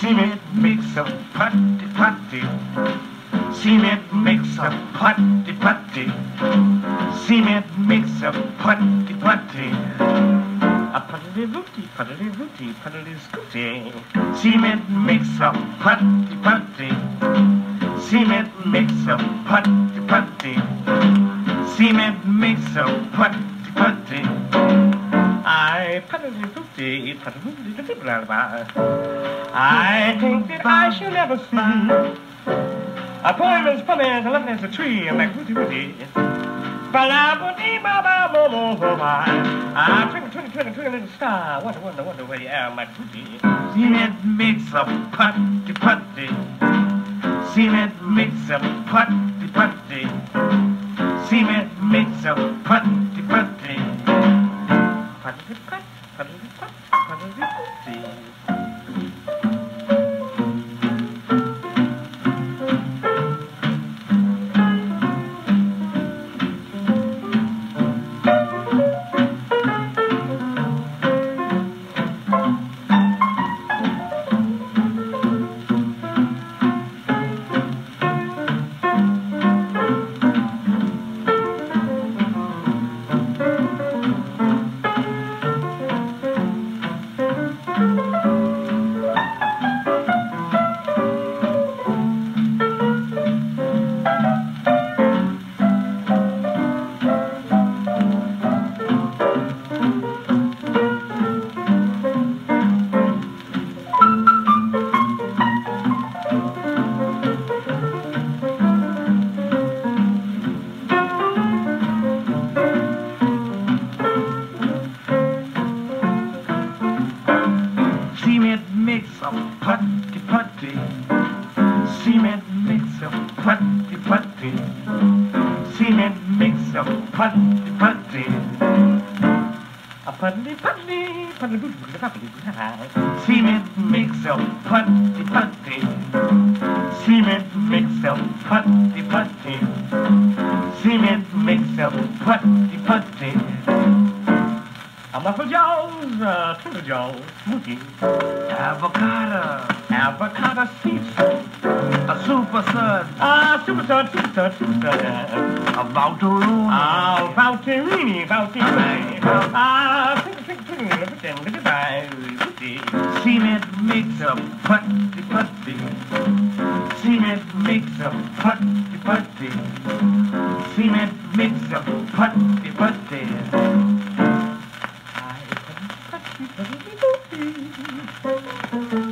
Cement makes a putty putty. Cement makes a putty putty. Cement makes a putty putty. A putty rooty, putty rooty, putty scooty. Cement makes a putty putty. Cement makes a putty putty. Cement makes a putty putty. I. I think that I shall never see a poem as funny as a lovely as a tree and like rooty rooty. Ah, twinkle, twinkle, twinkle, twinkle, little star. Wonder, wonder, wonder where you are, my pretty. Cement makes a putty putty. Cement makes a putty. A putty putty. Cement makes a putty putty. Cement makes a putty putty. A putty putty, putty putty putty putty. Cement makes a putty putty. Cement makes a putty putty. Cement makes a putty putty. A Muffle Jones, uh, Twinkle Jones, Smokey. Avocado. Avocado seafood. A super sud. Ah, super sud, super sud, super sud. A Valteroni. Ah, Valterini, Valterini. Ah, twinkle, twinkle, twinkle, look at them, look at that. Cement makes a putty putty. Cement makes a putty putty. Cement makes a putty putty. Thank you.